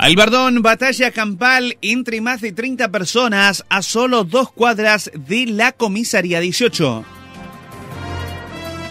Albardón, batalla campal entre más de 30 personas a solo dos cuadras de la comisaría 18.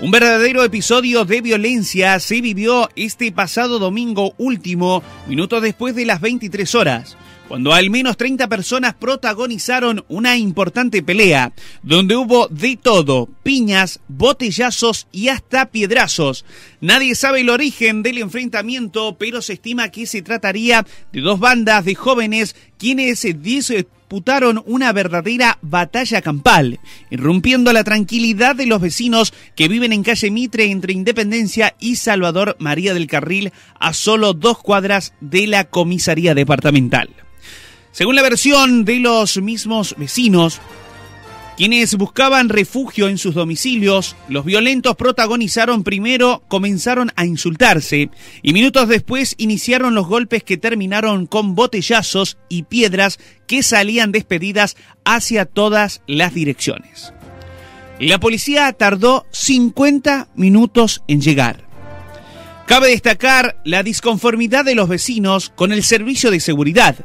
Un verdadero episodio de violencia se vivió este pasado domingo último, minutos después de las 23 horas cuando al menos 30 personas protagonizaron una importante pelea, donde hubo de todo, piñas, botellazos y hasta piedrazos. Nadie sabe el origen del enfrentamiento, pero se estima que se trataría de dos bandas de jóvenes quienes disputaron una verdadera batalla campal, irrumpiendo la tranquilidad de los vecinos que viven en calle Mitre entre Independencia y Salvador María del Carril, a solo dos cuadras de la comisaría departamental. Según la versión de los mismos vecinos, quienes buscaban refugio en sus domicilios, los violentos protagonizaron primero, comenzaron a insultarse y minutos después iniciaron los golpes que terminaron con botellazos y piedras que salían despedidas hacia todas las direcciones. La policía tardó 50 minutos en llegar. Cabe destacar la disconformidad de los vecinos con el servicio de seguridad,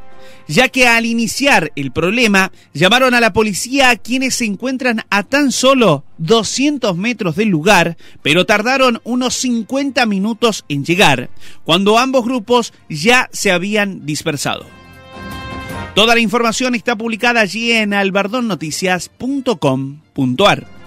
ya que al iniciar el problema llamaron a la policía a quienes se encuentran a tan solo 200 metros del lugar, pero tardaron unos 50 minutos en llegar, cuando ambos grupos ya se habían dispersado. Toda la información está publicada allí en albardonnoticias.com.ar.